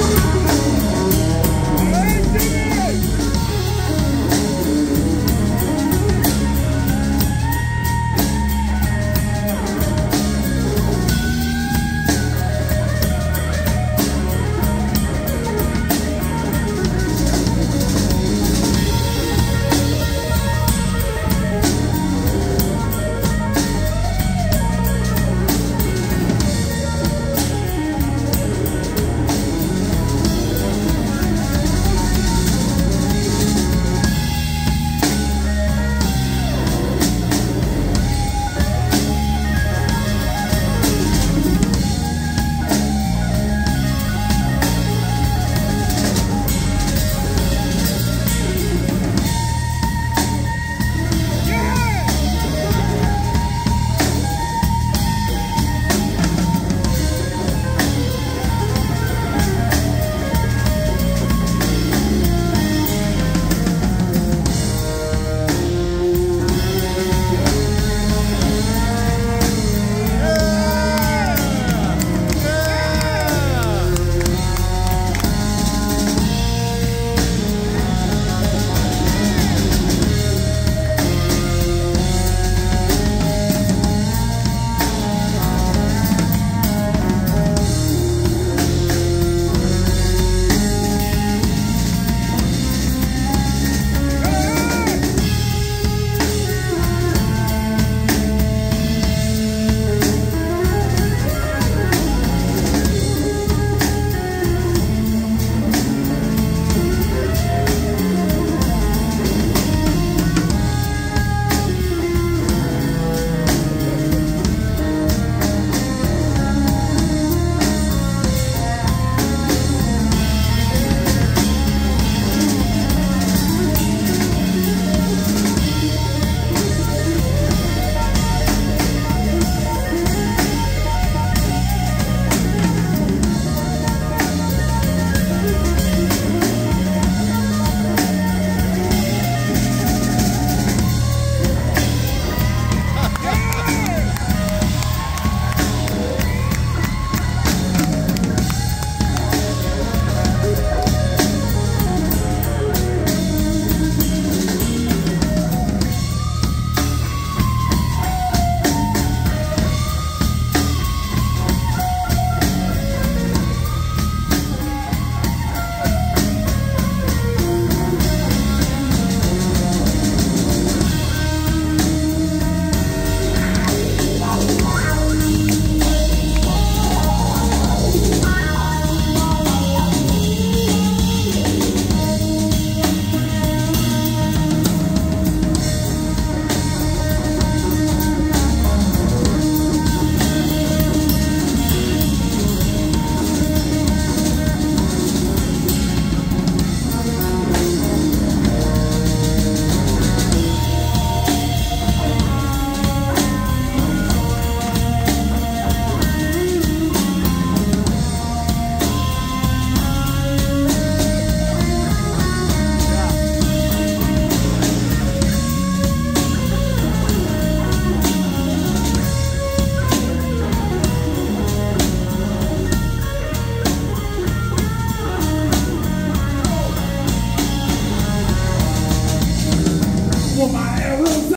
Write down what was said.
you.